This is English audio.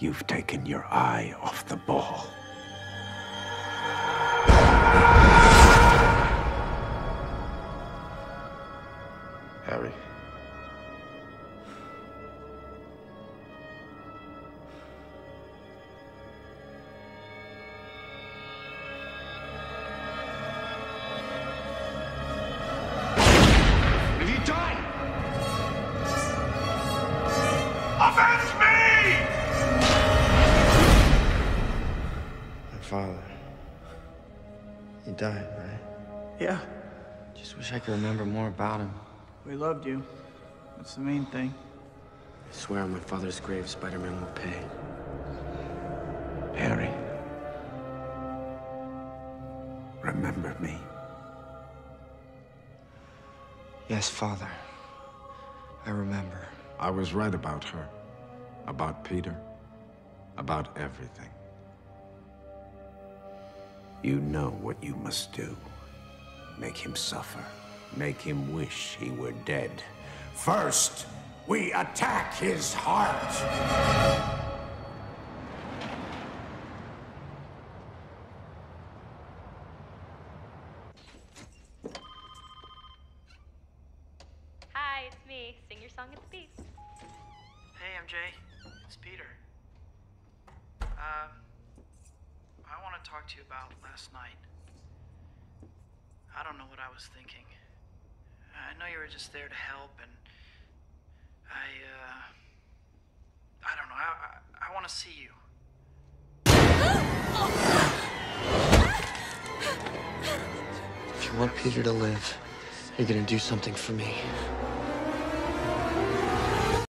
You've taken your eye off the ball. Harry. Have you done? Avenge me! Father. He died, right? Yeah, Just wish I could remember more about him. we loved you. That's the main thing. I swear on my father's grave, Spider-Man will pay. Harry. Remember me. Yes, Father. I remember. I was right about her. About Peter. About everything. You know what you must do. Make him suffer. Make him wish he were dead. First, we attack his heart. Hi, it's me. Sing your song at the beach. Hey, MJ. It's Peter. Um, I to you about last night. I don't know what I was thinking. I know you were just there to help, and I, uh, I don't know. I, I, I want to see you. If you want Peter to live, you're gonna do something for me.